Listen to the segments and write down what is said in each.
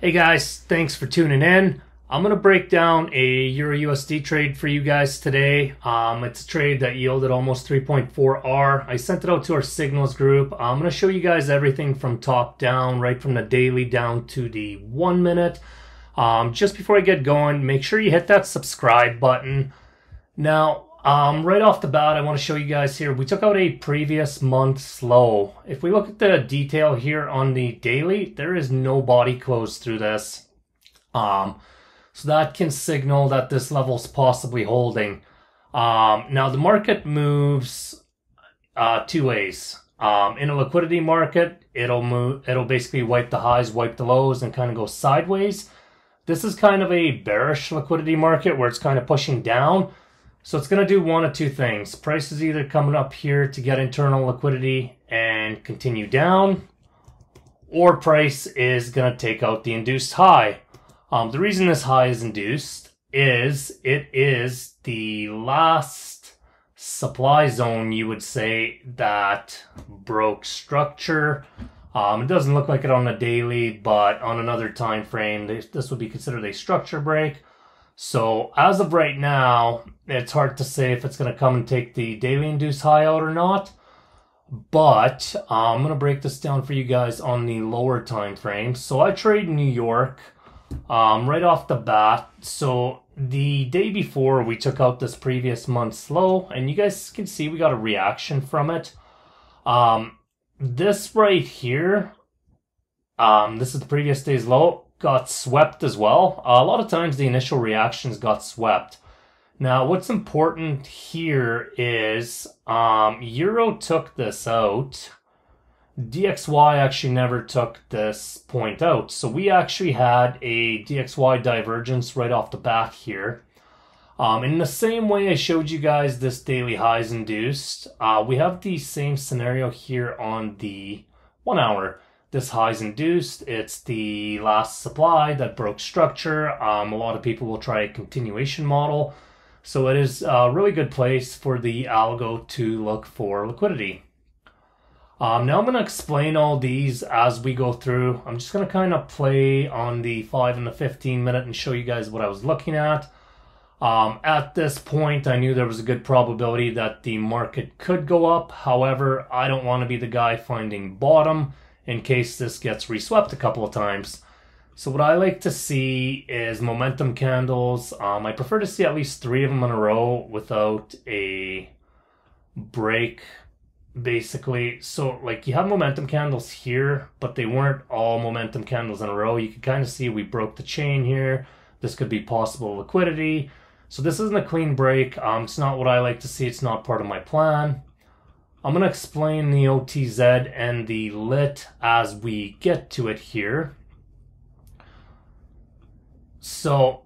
Hey guys, thanks for tuning in. I'm going to break down a Euro USD trade for you guys today. Um, it's a trade that yielded almost 3.4R. I sent it out to our signals group. I'm going to show you guys everything from top down, right from the daily down to the one minute. Um, just before I get going, make sure you hit that subscribe button. Now, um, right off the bat, I want to show you guys here, we took out a previous month's low. If we look at the detail here on the daily, there is no body close through this. Um, so that can signal that this level's possibly holding. Um, now the market moves uh, two ways. Um, in a liquidity market, it'll move, it'll basically wipe the highs, wipe the lows, and kind of go sideways. This is kind of a bearish liquidity market where it's kind of pushing down. So it's going to do one of two things. Price is either coming up here to get internal liquidity and continue down, or price is going to take out the induced high. Um, the reason this high is induced is it is the last supply zone, you would say, that broke structure. Um, it doesn't look like it on a daily, but on another time frame, this would be considered a structure break. So as of right now, it's hard to say if it's going to come and take the daily induced high out or not. But uh, I'm going to break this down for you guys on the lower time frame. So I trade New York um, right off the bat. So the day before we took out this previous month's low, and you guys can see we got a reaction from it. Um, this right here, um, this is the previous day's low got swept as well. A lot of times the initial reactions got swept. Now, what's important here is um, Euro took this out. DXY actually never took this point out. So we actually had a DXY divergence right off the bat here. Um, in the same way I showed you guys this daily highs induced, uh, we have the same scenario here on the one hour this high's induced. It's the last supply that broke structure. Um, a lot of people will try a continuation model. So it is a really good place for the algo to look for liquidity. Um, now I'm going to explain all these as we go through. I'm just going to kind of play on the 5 and the 15 minute and show you guys what I was looking at. Um, at this point, I knew there was a good probability that the market could go up. However, I don't want to be the guy finding bottom in case this gets reswept a couple of times. So what I like to see is momentum candles. Um, I prefer to see at least three of them in a row without a break, basically. So like you have momentum candles here, but they weren't all momentum candles in a row. You can kind of see we broke the chain here. This could be possible liquidity. So this isn't a clean break. Um, it's not what I like to see. It's not part of my plan. I'm going to explain the OTZ and the lit as we get to it here. So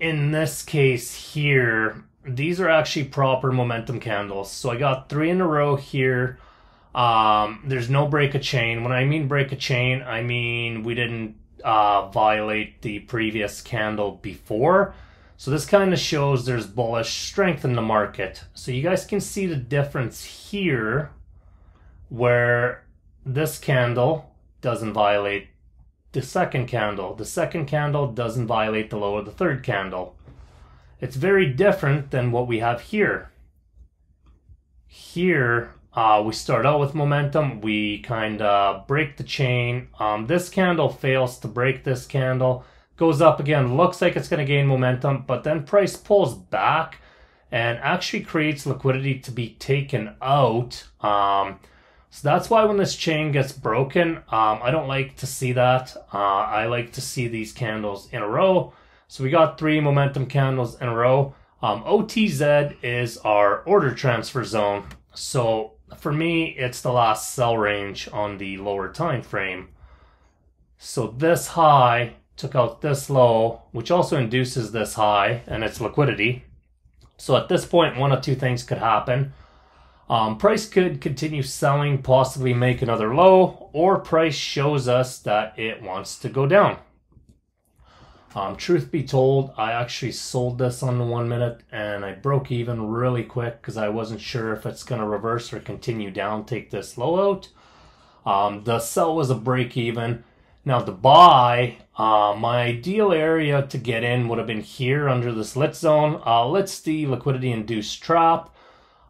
in this case here, these are actually proper momentum candles. So I got three in a row here. Um, there's no break a chain. When I mean break a chain, I mean we didn't uh, violate the previous candle before. So this kind of shows there's bullish strength in the market. So you guys can see the difference here where this candle doesn't violate the second candle. The second candle doesn't violate the low of the third candle. It's very different than what we have here. Here, uh, we start out with momentum. We kind of break the chain. Um, this candle fails to break this candle goes up again, looks like it's going to gain momentum, but then price pulls back and actually creates liquidity to be taken out. Um, so that's why when this chain gets broken, um, I don't like to see that. Uh, I like to see these candles in a row. So we got three momentum candles in a row. Um, OTZ is our order transfer zone. So for me, it's the last sell range on the lower time frame. So this high took out this low, which also induces this high and its liquidity. So at this point, one of two things could happen. Um, price could continue selling, possibly make another low, or price shows us that it wants to go down. Um, truth be told, I actually sold this on the one minute and I broke even really quick because I wasn't sure if it's going to reverse or continue down, take this low out. Um, the sell was a break even. Now the buy, uh, my ideal area to get in would have been here under this lit zone. Uh, let's the liquidity induced trap.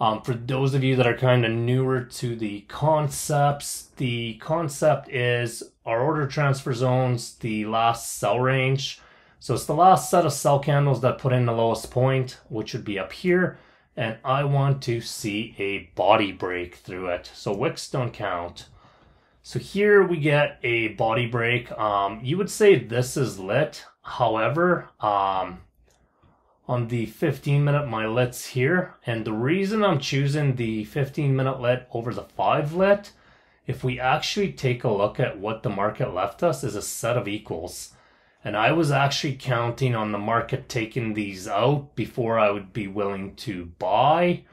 Um, for those of you that are kind of newer to the concepts, the concept is our order transfer zones, the last sell range. So it's the last set of sell candles that put in the lowest point, which would be up here. And I want to see a body break through it. So wicks don't count. So here we get a body break. Um, you would say this is lit. However, um, on the 15 minute my lits here, and the reason I'm choosing the 15 minute lit over the 5 lit, if we actually take a look at what the market left us is a set of equals. And I was actually counting on the market taking these out before I would be willing to buy.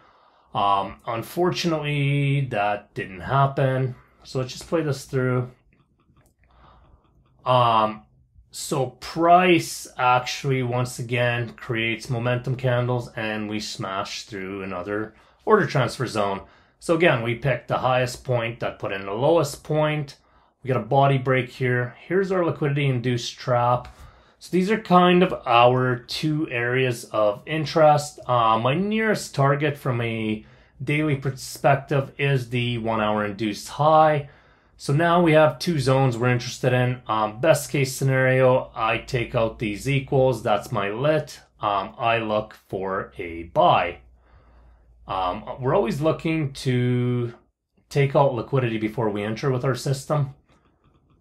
Um, unfortunately, that didn't happen. So let's just play this through. Um, so price actually once again creates momentum candles and we smash through another order transfer zone. So again, we picked the highest point that put in the lowest point. We got a body break here. Here's our liquidity induced trap. So these are kind of our two areas of interest. Uh, my nearest target from a daily perspective is the one hour induced high. So now we have two zones we're interested in. Um, best case scenario, I take out these equals. That's my lit. Um, I look for a buy. Um, we're always looking to take out liquidity before we enter with our system.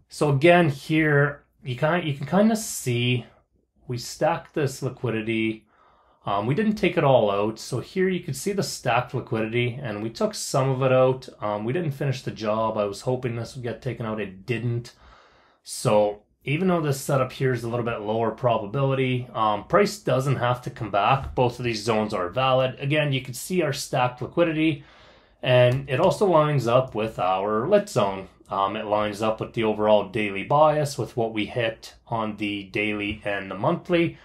So again, here you kind you can kind of see we stack this liquidity um, we didn't take it all out, so here you can see the stacked liquidity, and we took some of it out. Um, we didn't finish the job. I was hoping this would get taken out. It didn't. So even though this setup here is a little bit lower probability, um, price doesn't have to come back. Both of these zones are valid. Again, you can see our stacked liquidity, and it also lines up with our lit zone. Um, it lines up with the overall daily bias with what we hit on the daily and the monthly.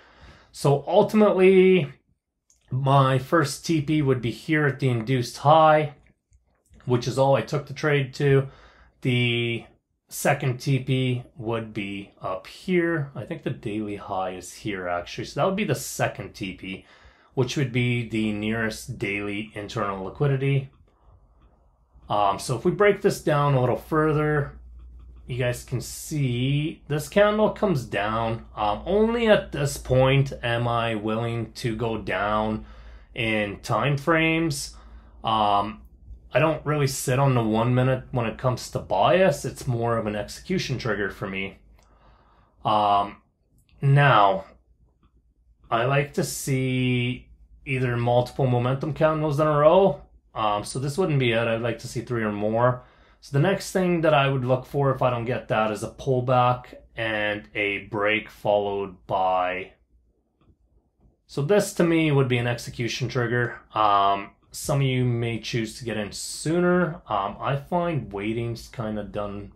So ultimately, my first TP would be here at the induced high, which is all I took the trade to. The second TP would be up here. I think the daily high is here actually. So that would be the second TP, which would be the nearest daily internal liquidity. Um, so if we break this down a little further, you guys can see this candle comes down. Um, only at this point am I willing to go down in time frames. Um, I don't really sit on the one minute when it comes to bias. It's more of an execution trigger for me. Um, now, I like to see either multiple momentum candles in a row. Um, so this wouldn't be it. I'd like to see three or more. So the next thing that I would look for if I don't get that is a pullback and a break followed by. So this to me would be an execution trigger. Um, some of you may choose to get in sooner. Um, I find waiting's kind of done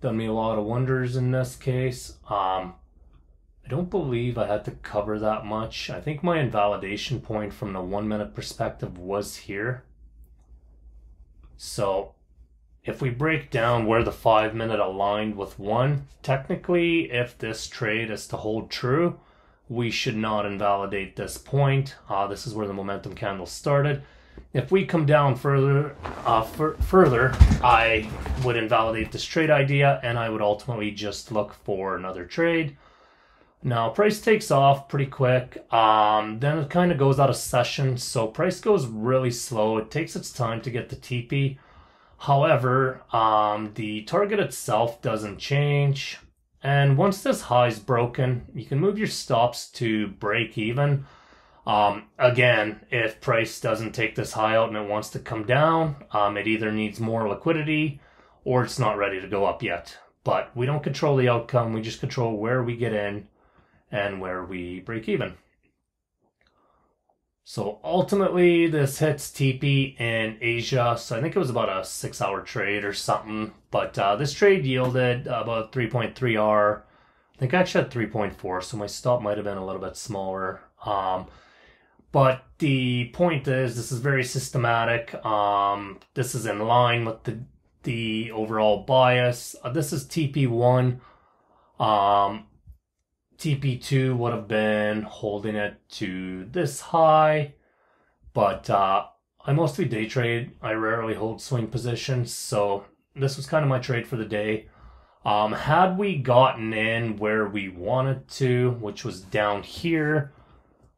done me a lot of wonders in this case. Um, I don't believe I had to cover that much. I think my invalidation point from the one minute perspective was here. So if we break down where the five minute aligned with one, technically, if this trade is to hold true, we should not invalidate this point. Uh, this is where the momentum candle started. If we come down further, uh, further, I would invalidate this trade idea and I would ultimately just look for another trade. Now, price takes off pretty quick. Um, then it kind of goes out of session. So price goes really slow. It takes its time to get the TP. However, um, the target itself doesn't change. And once this high is broken, you can move your stops to break even. Um, again, if price doesn't take this high out and it wants to come down, um, it either needs more liquidity or it's not ready to go up yet. But we don't control the outcome. We just control where we get in and where we break even. So ultimately, this hits TP in Asia. So I think it was about a six hour trade or something. But uh, this trade yielded about 3.3R. I think I actually had 3.4, so my stop might have been a little bit smaller. Um, but the point is, this is very systematic. Um, this is in line with the the overall bias. Uh, this is TP1. Um, TP2 would have been holding it to this high, but uh, I mostly day trade. I rarely hold swing positions, so this was kind of my trade for the day. Um, had we gotten in where we wanted to, which was down here,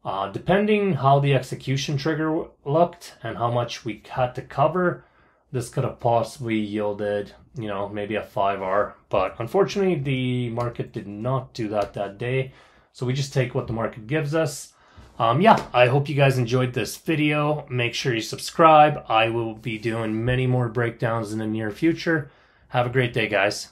uh, depending how the execution trigger looked and how much we had to cover, this could have possibly yielded, you know, maybe a 5R. But unfortunately, the market did not do that that day. So we just take what the market gives us. Um, yeah, I hope you guys enjoyed this video. Make sure you subscribe. I will be doing many more breakdowns in the near future. Have a great day, guys.